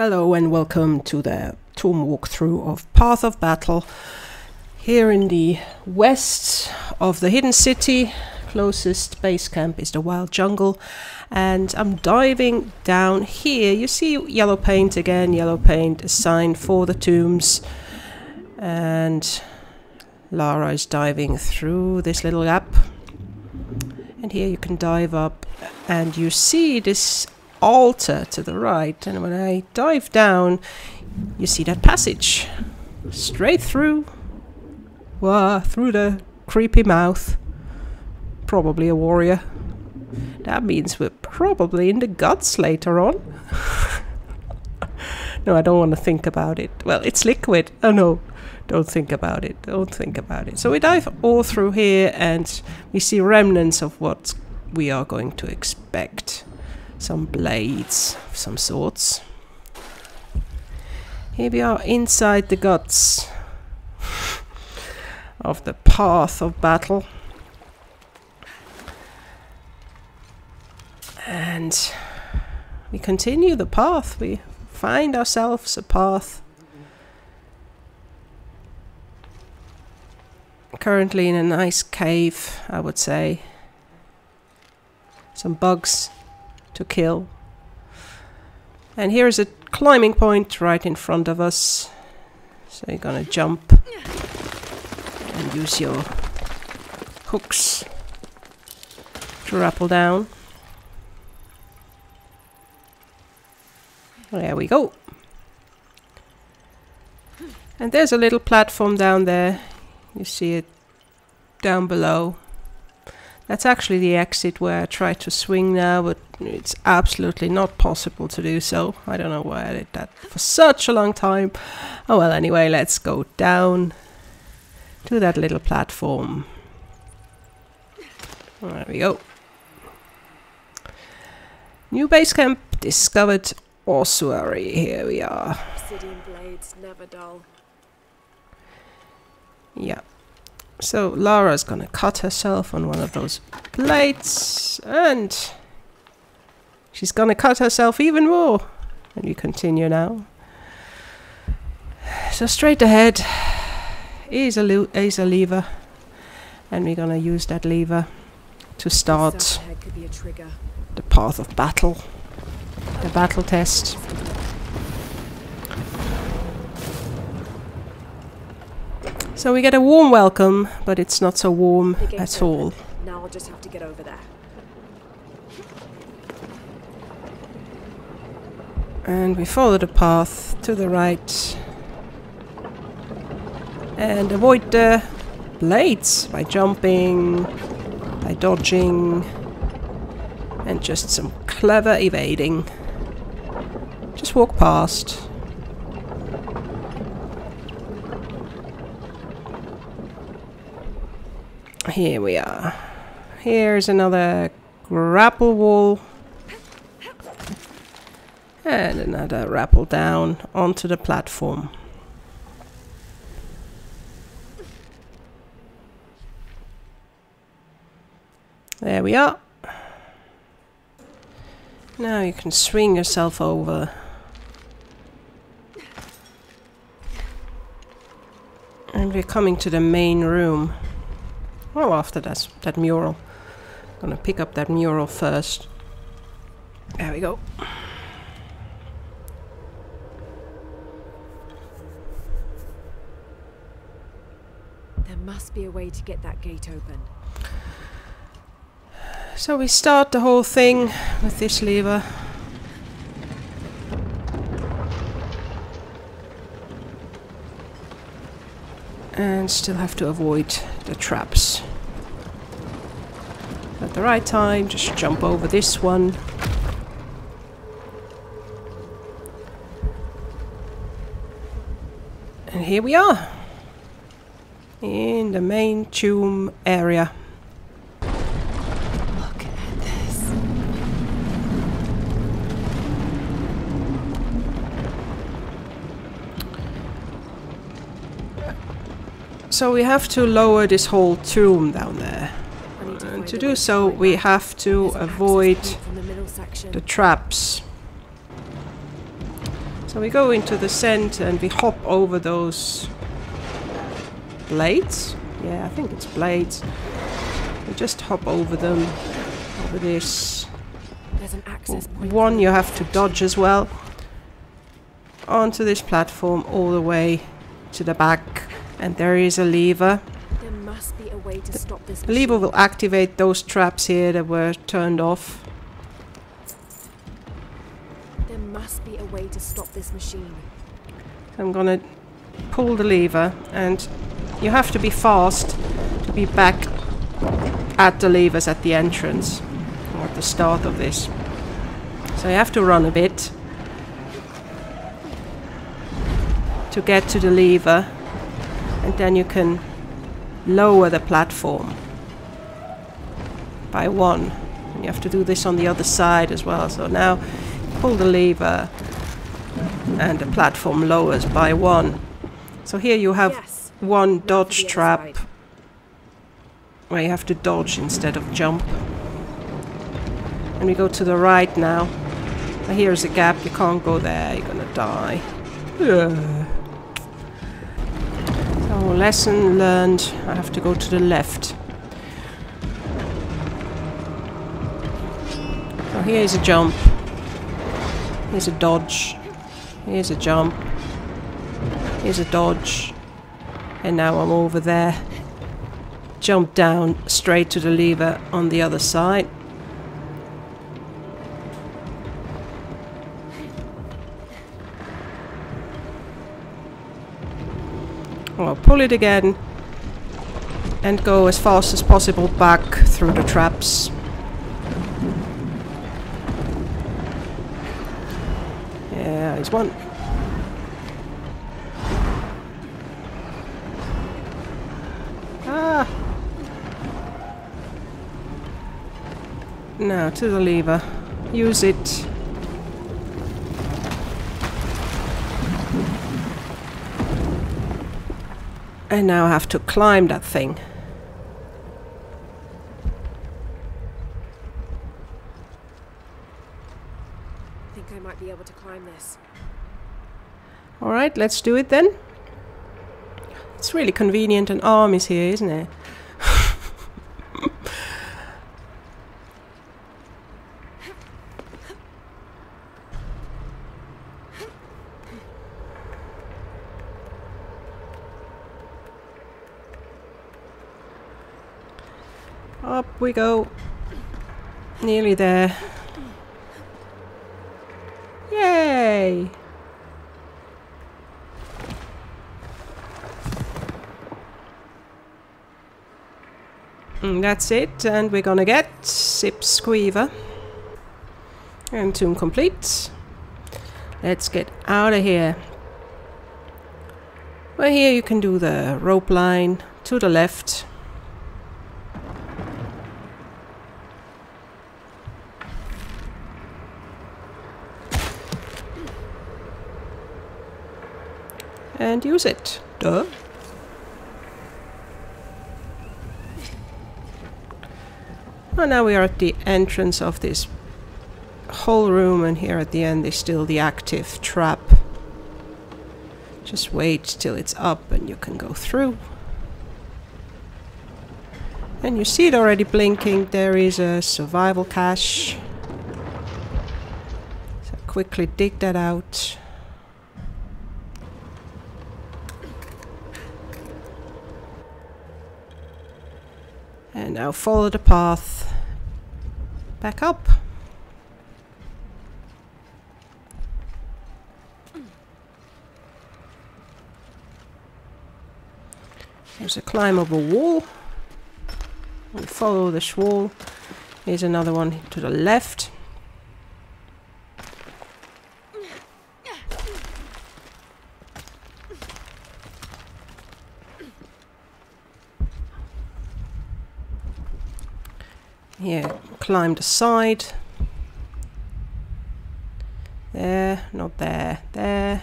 Hello and welcome to the tomb walkthrough of Path of Battle here in the west of the hidden city. Closest base camp is the wild jungle and I'm diving down here. You see yellow paint again, yellow paint, a sign for the tombs and Lara is diving through this little gap and here you can dive up and you see this altar to the right and when I dive down you see that passage. Straight through. Wow, through the creepy mouth. Probably a warrior. That means we're probably in the guts later on. No I don't want to think about it. Well it's liquid. Oh no. Don't think about it. Don't think about it. So we dive all through here and we see remnants of what we are going to expect some blades of some sorts. Here we are inside the guts of the path of battle. And we continue the path. We find ourselves a path. Currently in a nice cave, I would say. Some bugs to kill. And here's a climbing point right in front of us. So you're gonna jump and use your hooks to rappel down. There we go. And there's a little platform down there. You see it down below. That's actually the exit where I try to swing now, but it's absolutely not possible to do so. I don't know why I did that for such a long time. Oh well, anyway, let's go down to that little platform. There we go. New base camp discovered ossuary. Here we are. Obsidian blades never dull. Yeah. So Lara's gonna cut herself on one of those blades and she's gonna cut herself even more. And you continue now. So straight ahead is a, is a lever and we're gonna use that lever to start the path of battle. The battle test. So we get a warm welcome, but it's not so warm at all. Now I'll just have to get over there. And we follow the path to the right. And avoid the blades by jumping, by dodging, and just some clever evading. Just walk past. Here we are. Here's another grapple wall. And another rappel down onto the platform. There we are. Now you can swing yourself over. And we're coming to the main room. Well, after that, that mural. I'm gonna pick up that mural first. There we go. There must be a way to get that gate open. So we start the whole thing with this lever. And still have to avoid the traps. At the right time, just jump over this one. And here we are. In the main tomb area. So we have to lower this whole tomb down there. And to do so, we have to There's an access avoid the middle section. the traps. So we go into the center and we hop over those blades. Yeah, I think it's blades. We just hop over them, over this. There's an access point. One you have to dodge as well. Onto this platform all the way to the back. And there is a lever. There must be a way to stop this. The lever will activate those traps here that were turned off. There must be a way to stop this machine. I'm gonna pull the lever and you have to be fast to be back at the levers at the entrance or at the start of this. So you have to run a bit to get to the lever and then you can lower the platform by one. And you have to do this on the other side as well. So now pull the lever and the platform lowers by one. So here you have yes. one dodge trap side. where you have to dodge instead of jump. And we go to the right now. Now Here's a gap, you can't go there, you're gonna die. Ugh. So lesson learned, I have to go to the left. Oh, so here's a jump. Here's a dodge. Here's a jump. Here's a dodge. And now I'm over there. Jump down straight to the lever on the other side. I'll pull it again and go as fast as possible back through the traps. Yeah, there's one. Ah! Now to the lever. Use it. And now I have to climb that thing. I think I might be able to climb this. Alright, let's do it then. It's really convenient an arm is here, isn't it? Up we go. Nearly there. Yay! And that's it, and we're gonna get Sip's Quiver. And tomb complete. Let's get out of here. Well, here you can do the rope line to the left. And use it. Duh. Well, now we are at the entrance of this whole room, and here at the end is still the active trap. Just wait till it's up and you can go through. And you see it already blinking. There is a survival cache. So quickly dig that out. And now follow the path back up. There's a climbable wall. We follow this wall. Here's another one to the left. Here, aside. There, not there, there.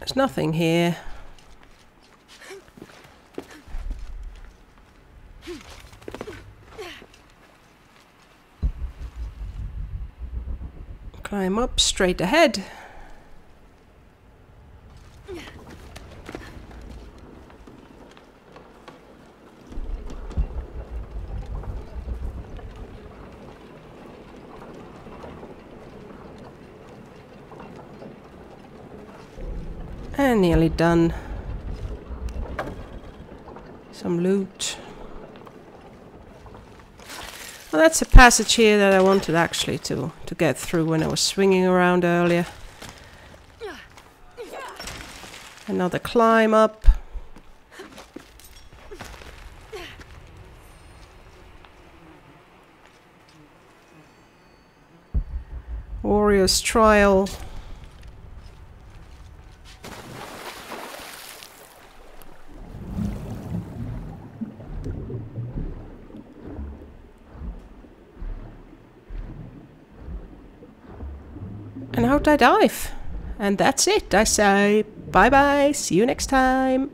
There's nothing here. Climb up straight ahead. And nearly done. Some loot. Well, that's a passage here that I wanted actually to, to get through when I was swinging around earlier. Another climb up. Warrior's Trial. Out I dive. And that's it. I say bye bye. See you next time.